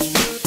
You.